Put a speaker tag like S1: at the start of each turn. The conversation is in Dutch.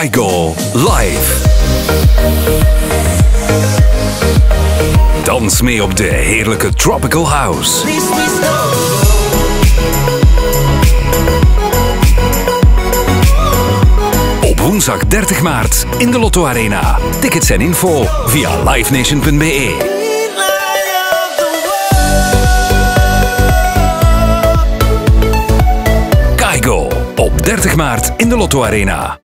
S1: Kaigo live. Dans mee op de heerlijke Tropical House. Op woensdag 30 maart in de Lotto Arena. Tickets en info via livenation.be. Kaigo op 30 maart in de Lotto Arena.